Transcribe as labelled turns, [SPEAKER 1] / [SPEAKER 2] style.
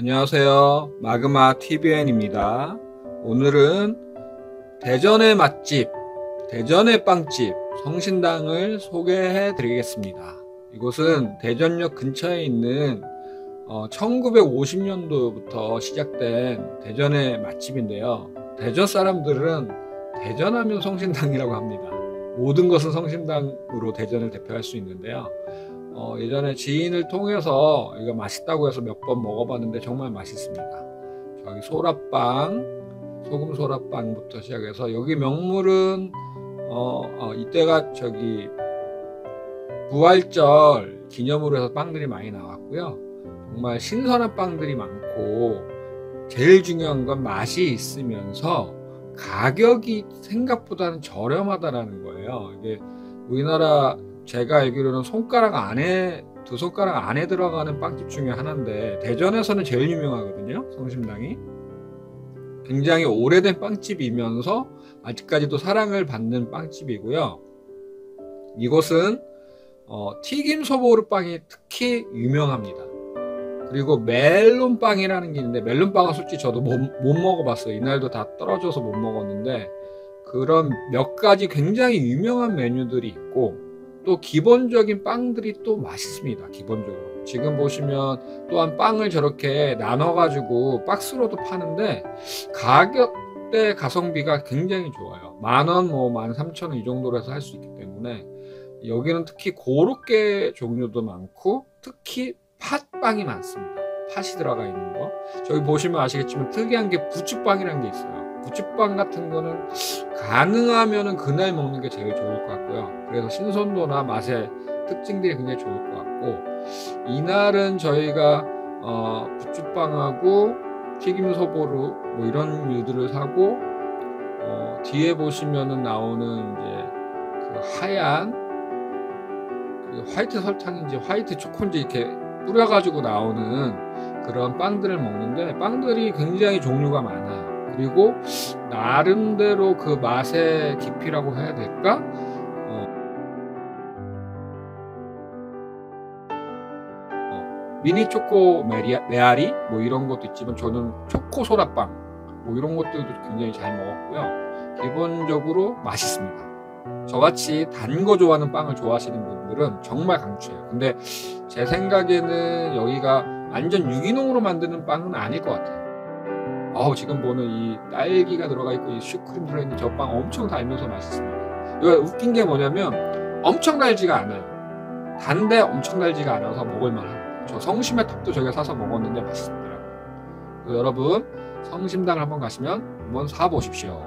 [SPEAKER 1] 안녕하세요. 마그마 TVN입니다. 오늘은 대전의 맛집, 대전의 빵집 성신당을 소개해 드리겠습니다. 이곳은 대전역 근처에 있는 1950년도부터 시작된 대전의 맛집인데요. 대전 사람들은 대전하면 성신당이라고 합니다. 모든 것은 성신당으로 대전을 대표할 수 있는데요. 어, 예전에 지인을 통해서 이거 맛있다고 해서 몇 번 먹어봤는데 정말 맛있습니다. 저기 소라빵, 소금 소라빵부터 시작해서 여기 명물은 어, 어, 이때가 저기 부활절 기념으로 해서 빵들이 많이 나왔고요. 정말 신선한 빵들이 많고 제일 중요한 건 맛이 있으면서 가격이 생각보다는 저렴하다라는 거예요. 이게 우리나라 제가 알기로는 손가락 안에 두 손가락 안에 들어가는 빵집 중에 하나인데 대전에서는 제일 유명하거든요. 성심당이 굉장히 오래된 빵집이면서 아직까지도 사랑을 받는 빵집이고요. 이곳은 어, 튀김 소보르빵이 특히 유명합니다. 그리고 멜론빵이라는 게 있는데 멜론빵은 솔직히 저도 못, 못 먹어봤어요. 이날도 다 떨어져서 못 먹었는데 그런 몇 가지 굉장히 유명한 메뉴들이 있고 또 기본적인 빵들이 또 맛있습니다. 기본적으로. 지금 보시면 또한 빵을 저렇게 나눠가지고 박스로도 파는데 가격대 가성비가 굉장히 좋아요. 만 원, 뭐 만 삼천 원 이 정도로 해서 할 수 있기 때문에 여기는 특히 고로케 종류도 많고 특히 팥빵이 많습니다. 팥이 들어가 있는 거. 저기 보시면 아시겠지만 특이한 게 부추빵이라는 게 있어요. 부추빵 같은 거는 가능하면은 그날 먹는 게 제일 좋을 것 같고요. 그래서 신선도나 맛의 특징들이 굉장히 좋을 것 같고 이날은 저희가 어, 부추빵하고 튀김 소보루 뭐 이런 류들을 사고 어, 뒤에 보시면은 나오는 이제 그 하얀 그 화이트 설탕인지 화이트 초코인지 이렇게 뿌려가지고 나오는 그런 빵들을 먹는데 빵들이 굉장히 종류가 많아요. 그리고 나름대로 그 맛의 깊이라고 해야 될까? 어, 어, 미니 초코 메리, 메아리 뭐 이런 것도 있지만 저는 초코 소라빵 뭐 이런 것들도 굉장히 잘 먹었고요. 기본적으로 맛있습니다. 저같이 단 거 좋아하는 빵을 좋아하시는 분들은 정말 강추해요. 근데 제 생각에는 여기가 완전 유기농으로 만드는 빵은 아닐 것 같아요. 어우 지금 보는 이 딸기가 들어가 있고 이 슈크림 들어있는 저 빵 엄청 달면서 맛있습니다. 이거 웃긴 게 뭐냐면 엄청 달지가 않아요. 단데 엄청 달지가 않아서 먹을만합니다. 저 성심의 탑도 저기 사서 먹었는데 맛있더라고요. 여러분 성심당 한번 가시면 한번 사보십시오.